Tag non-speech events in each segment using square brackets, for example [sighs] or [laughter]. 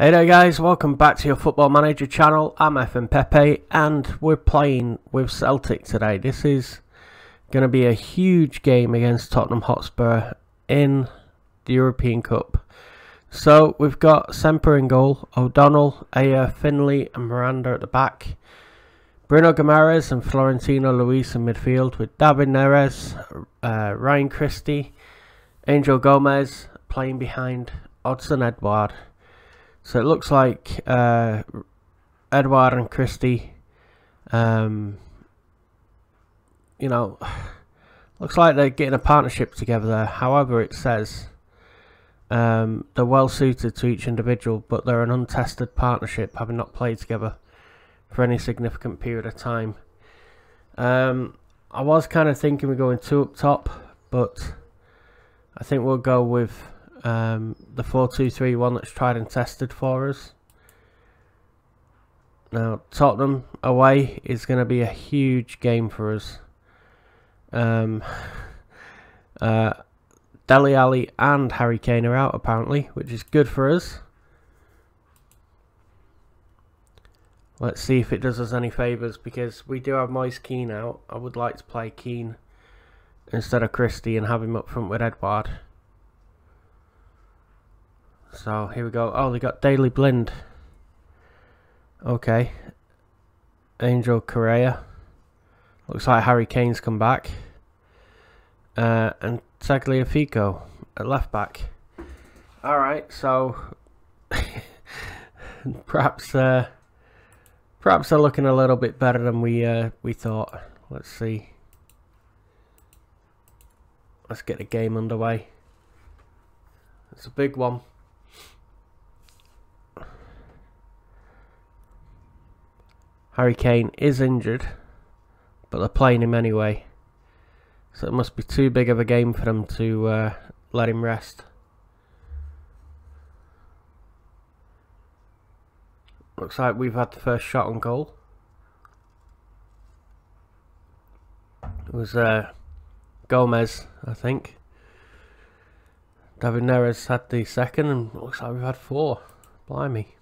Hey there guys, welcome back to your Football Manager channel. I'm FM Pepe and we're playing with Celtic today. This is going to be a huge game against Tottenham Hotspur in the European Cup. So we've got Semper in goal, O'Donnell, Ajer, Finley and Miranda at the back. Bruno Guimaraes and Florentino Luis in midfield with David Neres, uh, Ryan Christie, Angel Gomes playing behind Odsonne Edouard. So it looks like uh, Edouard and Christie, um, you know, [sighs] looks like they're getting a partnership together there. However, it says um, they're well suited to each individual, but they're an untested partnership, having not played together for any significant period of time. Um, I was kind of thinking we're going two up top, but I think we'll go with um, the 4-2-3-1 that's tried and tested for us. Now, Tottenham away is going to be a huge game for us. Um, [sighs] uh, Dele Alli and Harry Kane are out apparently, which is good for us. Let's see if it does us any favours because we do have Moise Kean out. I would like to play Kean instead of Christie and have him up front with Edouard. So here we go. Oh, they got Daley Blind. Okay. Angel Correa. Looks like Harry Kane's come back. Uh, and Tagliafico at left back. Alright, so [laughs] perhaps uh, perhaps they're looking a little bit better than we uh, we thought. Let's see. Let's get the game underway. It's a big one. Harry Kane is injured, but they're playing him anyway. So it must be too big of a game for them to uh, let him rest. Looks like we've had the first shot on goal. It was uh, Gomes, I think. David Neres had the second, and looks like we've had four. Blimey.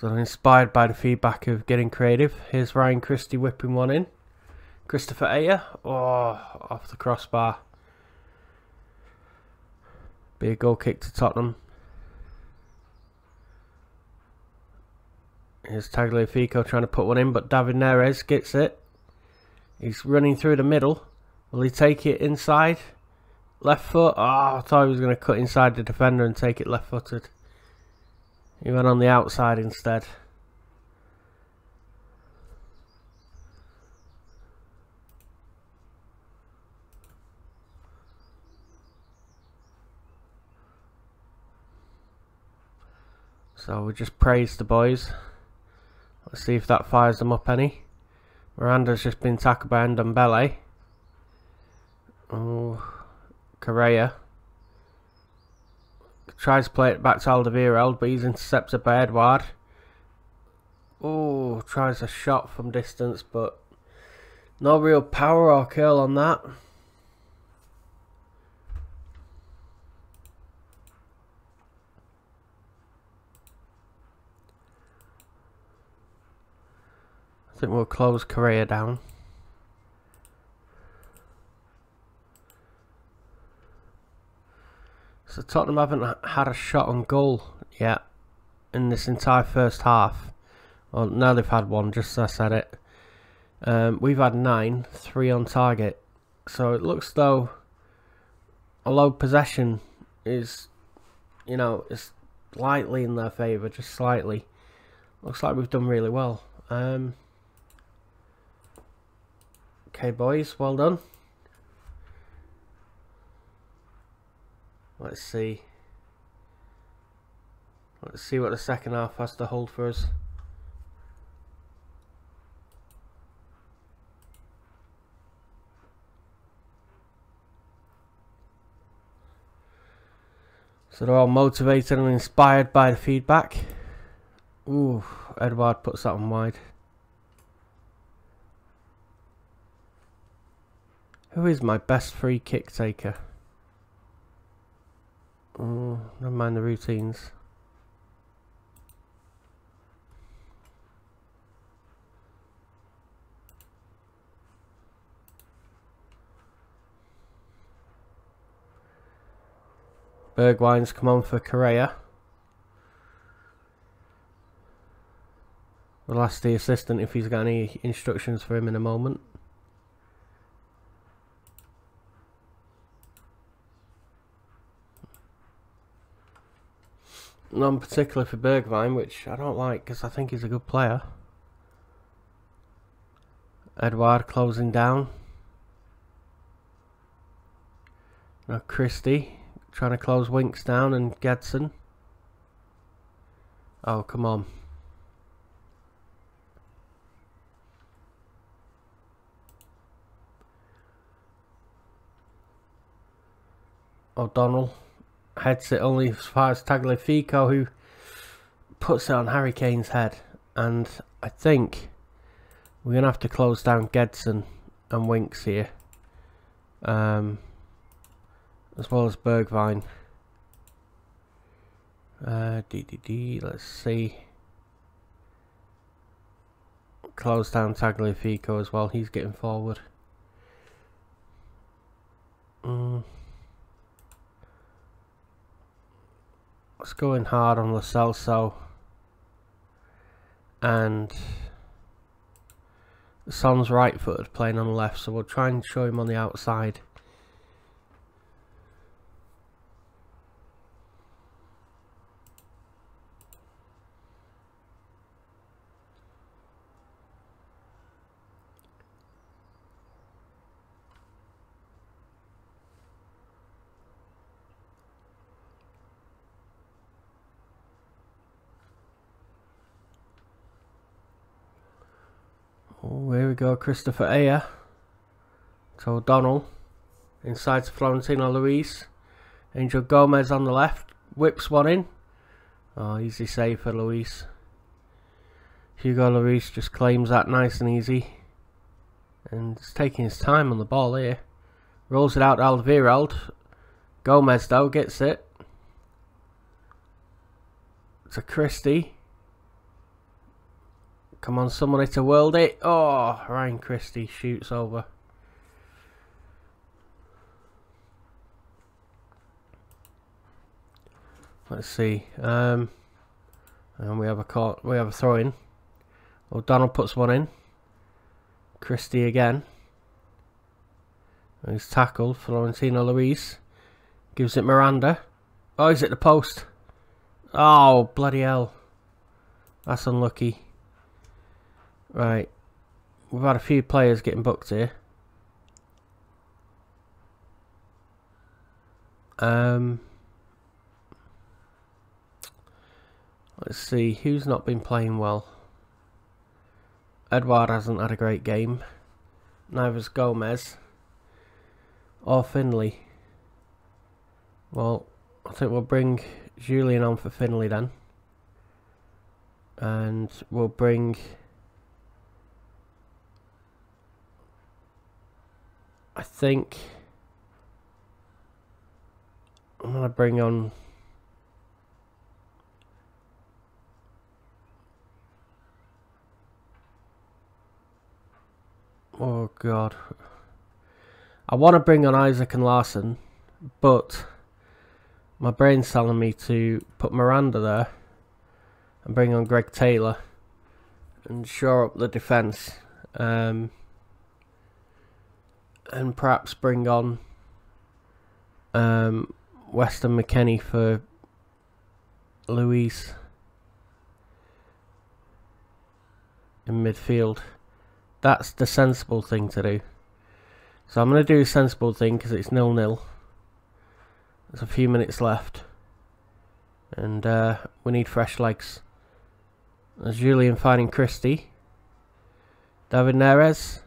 So inspired by the feedback of getting creative. Here's Ryan Christie whipping one in. Christopher Ajer. Oh, off the crossbar. Be a goal kick to Tottenham. Here's Tagliafico trying to put one in, but David Neres gets it. He's running through the middle. Will he take it inside? Left foot? Oh, I thought he was going to cut inside the defender and take it left footed. He went on the outside instead. So we just praise the boys. Let's see if that fires them up any. Miranda's just been tackled by Ndombele. Oh, Correa. Tries to play it back to Alderweireld, but he's intercepted by Edouard. Oh, tries a shot from distance, but no real power or curl on that. I think we'll close Correa down. So Tottenham haven't had a shot on goal yet in this entire first half. Well, now they've had one, just as I said it. Um, we've had nine, three on target. So it looks though, although possession is, you know, is slightly in their favour, just slightly. Looks like we've done really well. Um, okay, boys, well done. Let's see. Let's see what the second half has to hold for us. So they're all motivated and inspired by the feedback. Ooh, Edouard puts that one wide. Who is my best free kick taker? Oh, never mind the routines. Bergwijn's come on for Correa. We'll ask the assistant if he's got any instructions for him in a moment. None particularly for Bergwijn, which I don't like because I think he's a good player. Edouard closing down. Now Christie Trying to close Winks down and Gedson. Oh, come on. O'Donnell heads it only as far as Tagliafico who puts it on Harry Kane's head and I think we're going to have to close down Gedson and Winks here. Um, as well as Bergwijn. Uh, DDD, let's see. Close down Tagliafico as well, he's getting forward. Mm. Let's go in hard on Lo Celso. And Son's right footed playing on the left, so we'll try and show him on the outside. Go, Christopher Ajer. So O'Donnell inside to Florentino Luis. Angel Gomes on the left. Whips one in. Oh, easy save for Lloris. Hugo Lloris just claims that nice and easy. And he's taking his time on the ball here. Rolls it out to Alderweireld. Gomes though gets it. To Christie. Come on, somebody to world it. Oh, Ryan Christie shoots over. Let's see. Um, and we have a caught. We have a throw in. O'Donnell puts one in. Christie again. He's tackled. Florentino Luis gives it Miranda. Oh, he's at the post. Oh, bloody hell. That's unlucky. Right. We've had a few players getting booked here. Um, let's see, who's not been playing well? Edouard hasn't had a great game. Neither's Gomes. Or Finley. Well, I think we'll bring Julian on for Finley then. And we'll bring I think I'm going to bring on Oh god. I want to bring on Isak and Larsson, but my brain's telling me to put Miranda there and bring on Greg Taylor and shore up the defence. Um, and perhaps bring on um, Weston McKennie for Luis in midfield. That's the sensible thing to do. So I'm going to do a sensible thing because it's nil-nil. There's a few minutes left. And uh, we need fresh legs. There's Julian finding Christie. David Neres.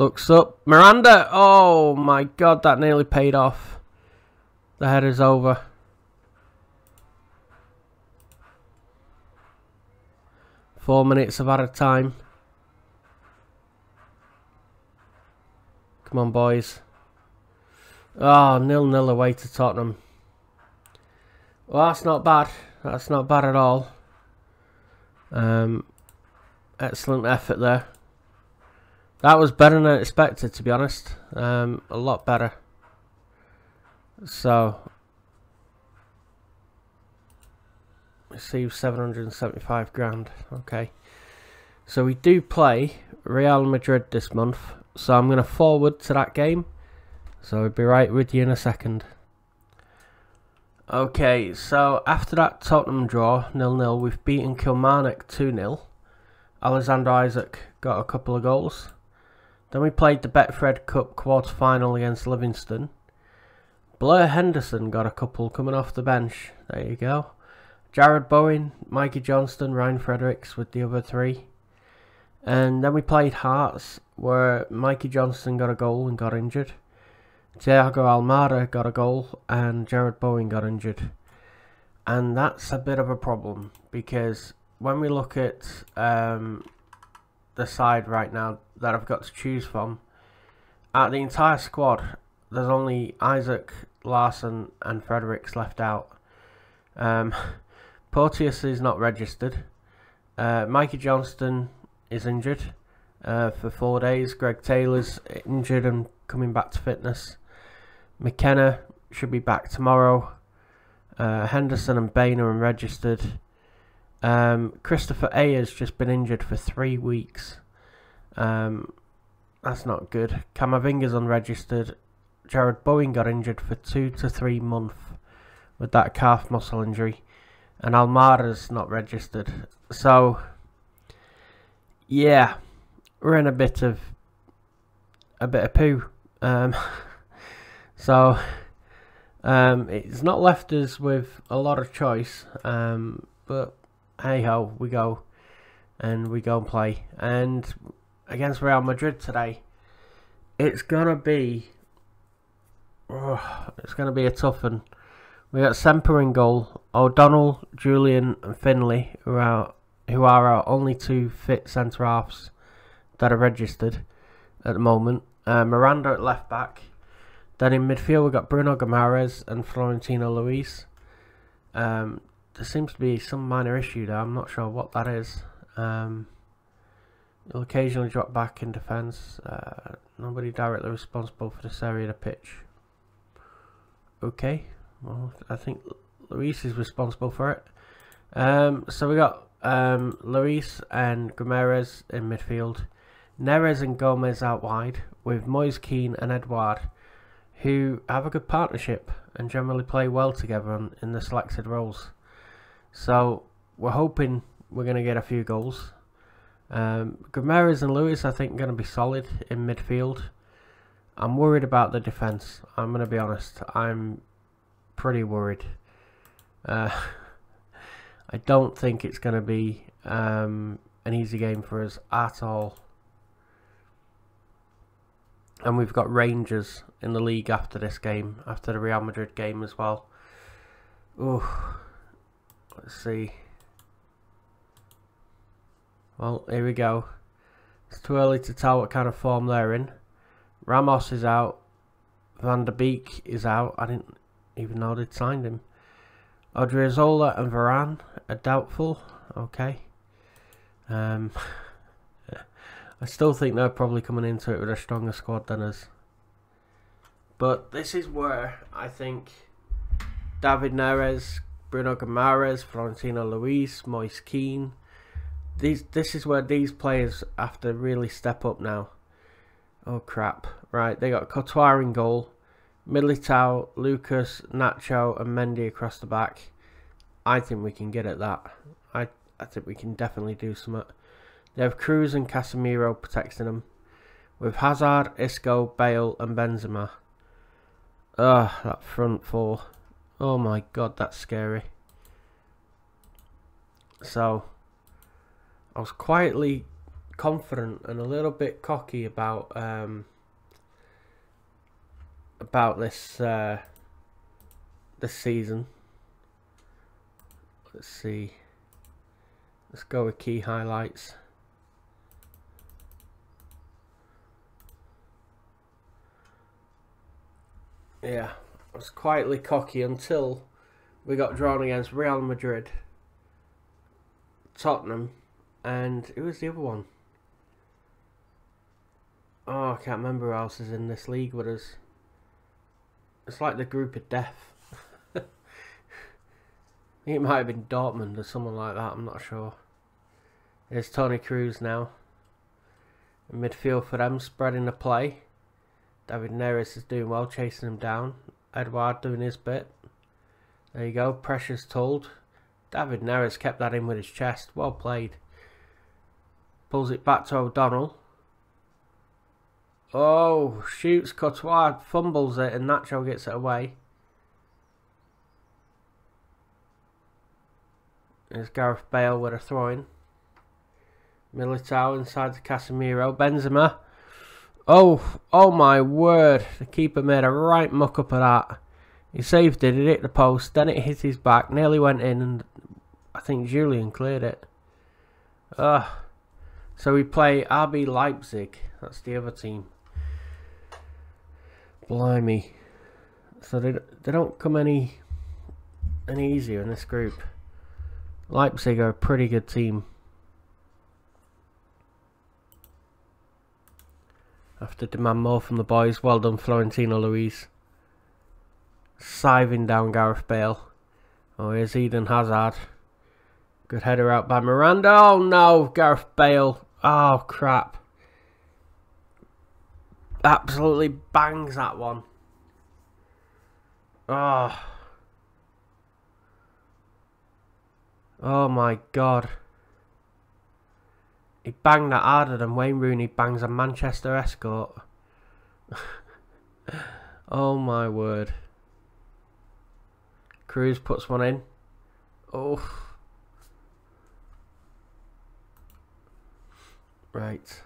Looks up. Miranda! Oh my god, that nearly paid off. The header's over. Four minutes of added time. Come on, boys. Oh, nil-nil away to Tottenham. Well, that's not bad. That's not bad at all. Um, excellent effort there. That was better than I expected, to be honest. Um, a lot better. So, receive 775 grand. Okay. So we do play Real Madrid this month. So I'm going to forward to that game. So I'll be right with you in a second. Okay, so after that Tottenham draw, nil-nil, we've beaten Kilmarnock 2-0. Alexander Isak got a couple of goals. Then we played the Betfred Cup quarter-final against Livingston. Blair Henderson got a couple coming off the bench. There you go. Jarrod Bowen, Mikey Johnston, Ryan Fredericks with the other three. And then we played Hearts, where Mikey Johnston got a goal and got injured. Thiago Almada got a goal and Jarrod Bowen got injured. And that's a bit of a problem because when we look at um, the side right now that I've got to choose from, at the entire squad, there's only Isak, Larsson, and Fredericks left out. Um, [laughs] Porteous is not registered. Uh, Mikey Johnston is injured uh, for four days. Greg Taylor's injured and coming back to fitness. McKenna should be back tomorrow. Uh, Henderson and Bain are unregistered. Um, Christopher A has just been injured for three weeks. Um, that's not good. Camavinga's unregistered. Jarrod Bowen got injured for two to three months with that calf muscle injury. And Almada's not registered. So, yeah, we're in a bit of a bit of poo. Um, [laughs] So, um, it's not left us with a lot of choice, um, but hey ho, we go and we go and play. And against Real Madrid today, it's gonna be oh, it's gonna be a tough one. We got Semper in goal, O'Donnell, Julian, and Finley, who are who are our only two fit centre halves that are registered at the moment. Uh, Miranda at left back, then in midfield we've got Bruno Guimaraes and Florentino Luis. Um, there seems to be some minor issue there. I'm not sure what that is. Um, he'll occasionally drop back in defence. Uh, nobody directly responsible for this area of the pitch. Okay, well I think Luis is responsible for it. Um, so we got um, Luis and Guimaraes in midfield. Neres and Gomes out wide with Moise Kean and Edouard who have a good partnership and generally play well together in the selected roles. So we're hoping we're going to get a few goals. Um, and Luis I think are going to be solid in midfield. I'm worried about the defence. I'm going to be honest. I'm pretty worried. Uh, [laughs] I don't think it's going to be um, an easy game for us at all and we've got Rangers in the league after this game, after the Real Madrid game as well. Oh, let's see. Well, here we go. It's too early to tell what kind of form they're in. Ramos is out. Van der Beek is out. I didn't even know they'd signed him. Odriozola and Varane are doubtful. Okay. Um, [laughs] I still think they're probably coming into it with a stronger squad than us. But this is where I think David Neres, Bruno Guimaraes, Florentino Luis, Moise Kean, these this is where these players have to really step up now. Oh crap. Right, they got Courtois in goal, Militao, Lucas, Nacho and Mendy across the back. I think we can get at that. I I think we can definitely do something. They have Kroos and Casemiro protecting them. With Hazard, Isco, Bale and Benzema. Ugh, that front four. Oh my god, that's scary. So, I was quietly confident and a little bit cocky about um, about this uh, this season. Let's see. Let's go with key highlights. Yeah, was quietly cocky until we got drawn against Real Madrid, Tottenham, and who was the other one? Oh, I can't remember who else is in this league with us. It's like the group of death. [laughs] It might have been Dortmund or someone like that, I'm not sure. There's Toni Kroos now. Midfield for them, spreading the play. David Neres is doing well, chasing him down. Edouard doing his bit. There you go, pressure's told. David Neres kept that in with his chest. Well played. Pulls it back to O'Donnell. Oh, shoots Courtois, fumbles it, and Nacho gets it away. There's Gareth Bale with a throw in. Militao inside to Casemiro. Benzema. Oh, oh my word. The keeper made a right muck up of that. He saved it, it hit the post, then it hit his back, nearly went in, and I think Julian cleared it. Ugh. So we play RB Leipzig. That's the other team. Blimey. So they, they don't come any any easier in this group. Leipzig are a pretty good team. Have to demand more from the boys. Well done, Florentino Luis. Siving down Gareth Bale. Oh, here's Eden Hazard. Good header out by Miranda. Oh no, Gareth Bale. Oh crap. Absolutely bangs that one. Oh. Oh my god. He banged that harder than Wayne Rooney bangs a Manchester escort. [laughs] oh my word. Kroos puts one in. Oh. Right.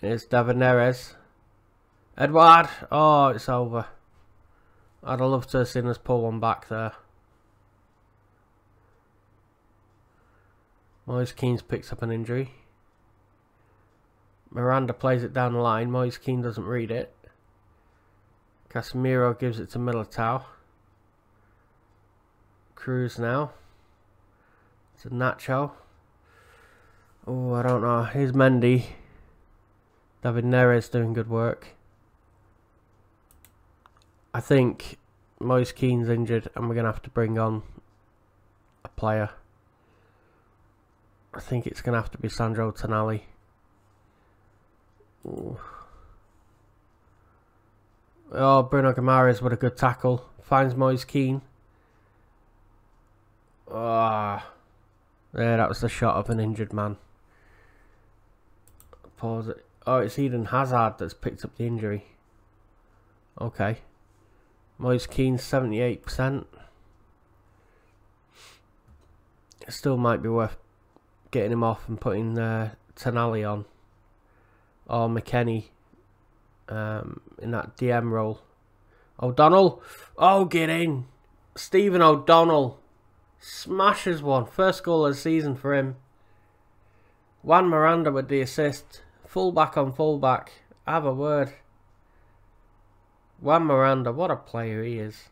Here's David Neres. Edouard! Oh, it's over. I'd have loved to have seen us pull one back there. Moise Keans picks up an injury. Miranda plays it down the line. Moise Kean doesn't read it. Casemiro gives it to Militao. Kroos now. To Nacho. Oh, I don't know. Here's Mendy. David Neres doing good work. I think Moise Kean's injured and we're going to have to bring on a player. I think it's going to have to be Sandro Tonali. Ooh. Oh, Bruno Guimaraes with a good tackle. Finds Moise Kean. Ah. Oh. There, that was the shot of an injured man. Pause it. Oh, it's Eden Hazard that's picked up the injury. Okay. Moise Kean 78%. Still might be worth getting him off and putting uh, Tonali on. Or McKennie um, in that DM role. O'Donnell. Oh, get in. Stephen O'Donnell smashes one. First goal of the season for him. Juan Miranda with the assist. Fullback on fullback. Have a word. Juan Miranda, what a player he is.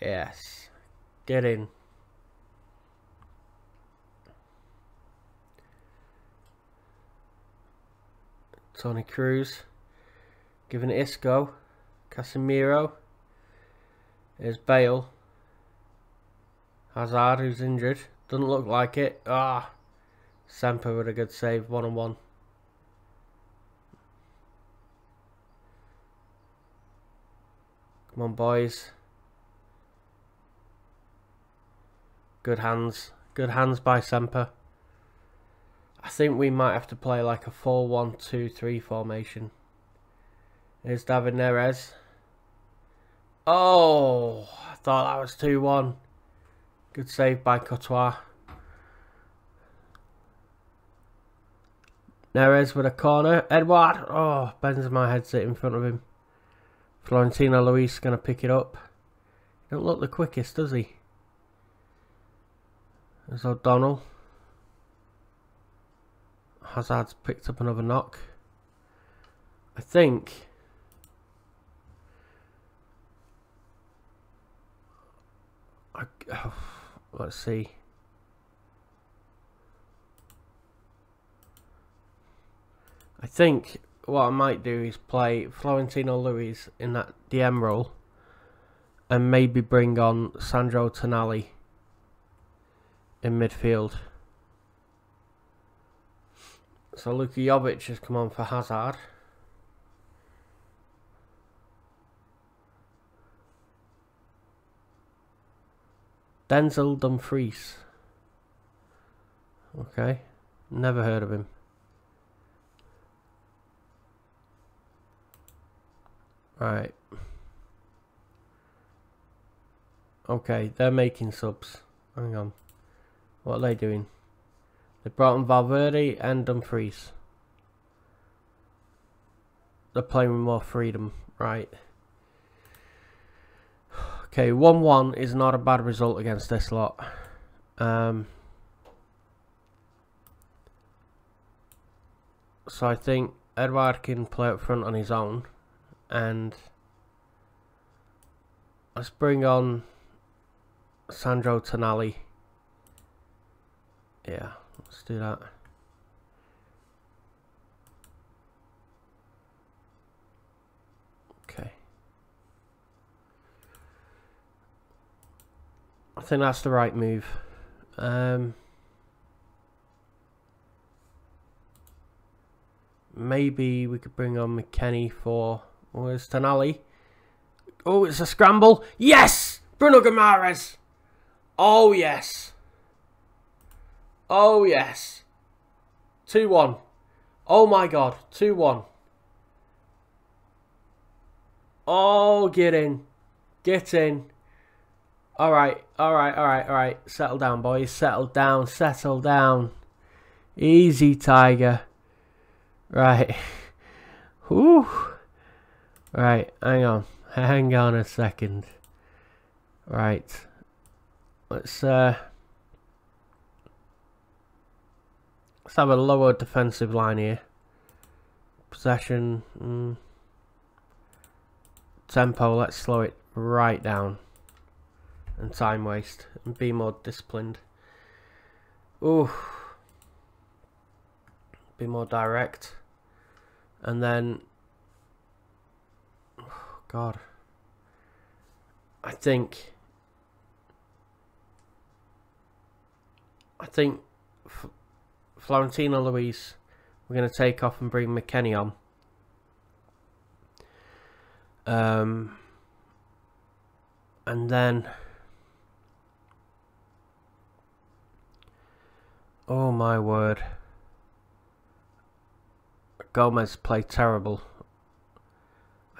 Yes. Get in. Toni Kroos. Giving Isco. Casemiro. Is Bale. Hazard, who's injured. Doesn't look like it. Ah. Semper with a good save. One on one. Come on, boys. Good hands. Good hands by Semper. I think we might have to play like a 4-1-2-3 formation. Here's David Neres. Oh, I thought that was 2-1. Good save by Courtois. Neres with a corner. Edouard. Oh, Benzema heads it in front of him. Florentino Luis going to pick it up. Don't look the quickest, does he? There's O'Donnell. Hazard's picked up another knock. I think I, oh, [sighs] let's see. I think what I might do is play Florentino Luis in that DM role and maybe bring on Sandro Tonali in midfield. So Luka Jovic has come on for Hazard. Denzel Dumfries. Okay. Never heard of him. Right. Okay, they're making subs. Hang on. What are they doing? They brought in Valverde and Dumfries. They're playing with more freedom. Right. Okay, 1-1 is not a bad result against this lot. Um, so I think Edouard can play up front on his own. And let's bring on Sandro Tonali. Yeah, let's do that. Okay. I think that's the right move. Um, maybe we could bring on McKennie for... Where's Tonali? Oh, it's a scramble. Yes! Bruno Guimaraes. Oh, yes. Oh, yes. 2-1. Oh, my God. 2-1. Oh, get in. Get in. Alright, alright, alright, alright. Settle down, boys. Settle down, settle down. Easy, Tiger. Right. [laughs] Whew. Right, hang on. [laughs] Hang on a second. Right. Let's, uh... Let's have a lower defensive line here. Possession. Mm. Tempo, let's slow it right down and time waste and be more disciplined. Ooh. Be more direct. And then God. I think I think F Florentino Luis we're going to take off and bring McKennie on. Um, and then Oh my word. Gomes played terrible.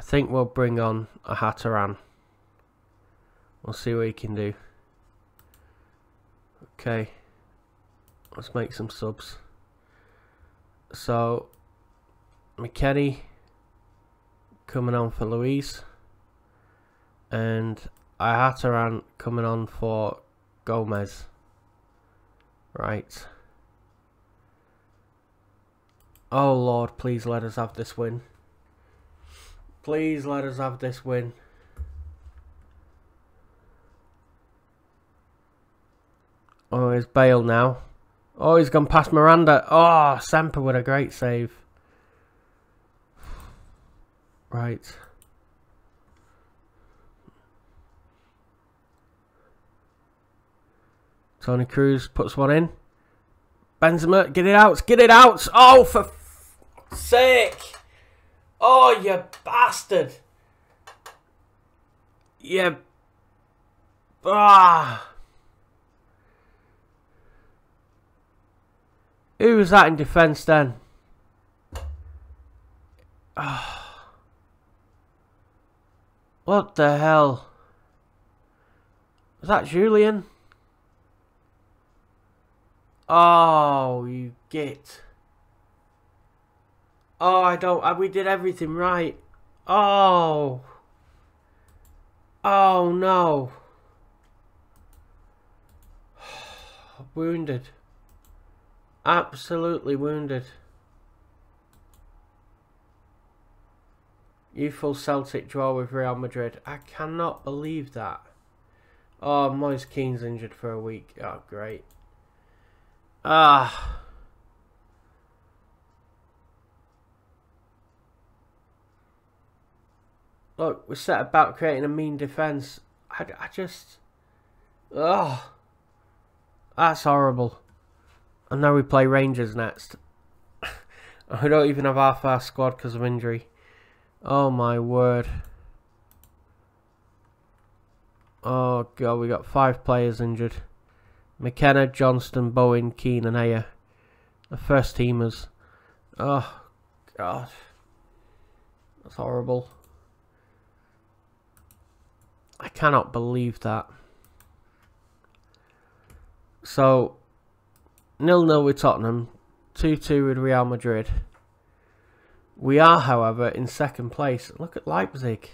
I think we'll bring on Ihattaren. We'll see what he can do. Okay. Let's make some subs. So, McKennie coming on for Luis. And Ihattaren coming on for Gomes. Right. Oh Lord, please let us have this win. Please let us have this win. Oh, it's Bale now. Oh, he's gone past Miranda. Oh, Semper with a great save. Right. Toni Kroos puts one in. Benzema, get it out, get it out. Oh, for sake. Oh, you bastard. You... Ah. Who was that in defence then? Ah. [sighs] What the hell? Was that Julian? Oh, you git. Oh, I don't. Uh, we did everything right. Oh. Oh, no. [sighs] wounded. Absolutely wounded. Youthful Celtic draw with Real Madrid. I cannot believe that. Oh, Moise Kean's injured for a week. Oh, great. Ah. Look, we set about creating a mean defence. I, I just... Ugh. That's horrible. And now we play Rangers next. [laughs] we don't even have half our squad because of injury. Oh my word. Oh god, we got five players injured. McKenna, Johnston, Bowen, Kean and Ajer. The first teamers. Oh god. That's horrible. I cannot believe that. So, nil-nil with Tottenham, 2-2 with Real Madrid. We are, however, in second place. Look at Leipzig.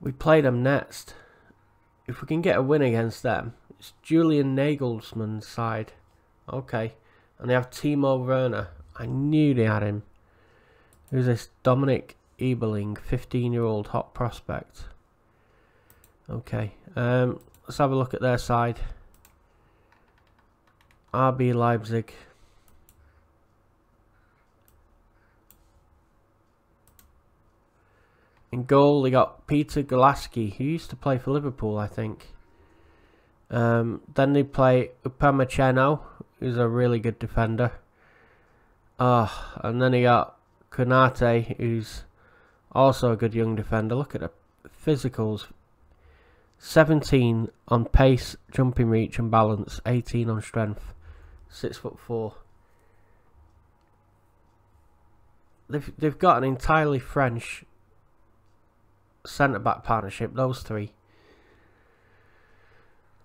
We play them next. If we can get a win against them, it's Julian Nagelsmann's side. Okay. And they have Timo Werner. I knew they had him. Who's this? Dominic Eberling, 15-year-old hot prospect. Okay. Um, let's have a look at their side. RB Leipzig. In goal, they got Peter Gulácsi, who used to play for Liverpool, I think. Um, then they play Upamecano, who's a really good defender. Uh, and then he got Konate, who's also a good young defender. Look at the physicals. 17 on pace, jumping reach and balance. 18 on strength. 6 foot 4. They've, they've got an entirely French centre back partnership, those three.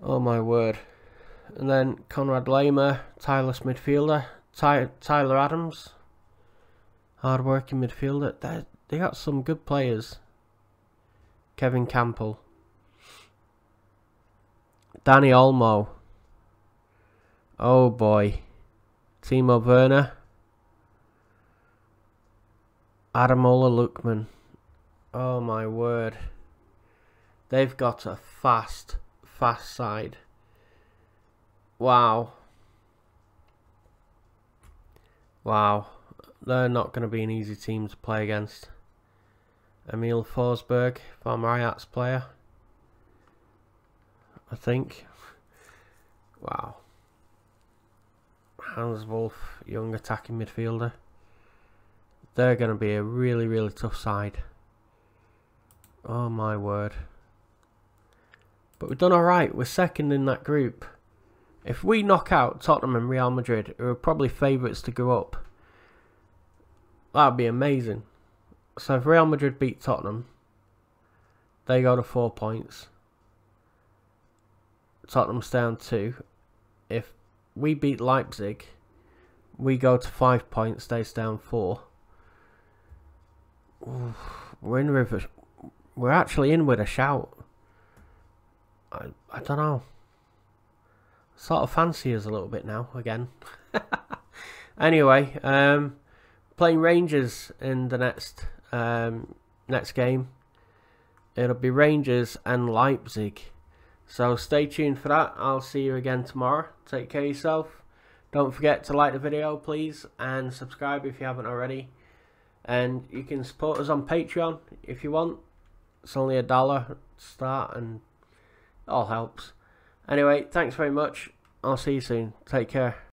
Oh my word. And then Konrad Laimer, tireless midfielder. Ty Tyler Adams, hard working midfielder. They, they got some good players. Kevin Kampl. Dani Olmo. Oh boy. Timo Werner. Ademola Lookman. Oh my word. They've got a fast, fast side. Wow. Wow. They're not going to be an easy team to play against. Emil Forsberg, former Ajax player. I think. Wow. Hans Wolf, young attacking midfielder. They're going to be a really, really tough side. Oh my word. But we've done alright. We're second in that group. If we knock out Tottenham and Real Madrid, who are probably favourites to go up, that would be amazing. So if Real Madrid beat Tottenham, they go to four points. Tottenham's down two. If we beat Leipzig, we go to five points, stays down four. We're in river we're actually in with a shout. I, I don't know. Sort of fancy us a little bit now, again. [laughs] anyway, um, playing Rangers in the next um, next game. It'll be Rangers and Leipzig. So stay tuned for that. I'll see you again tomorrow. Take care of yourself. Don't forget to like the video, please, and subscribe if you haven't already. And you can support us on Patreon if you want. It's only a dollar start and all helps. Anyway, thanks very much. I'll see you soon. Take care.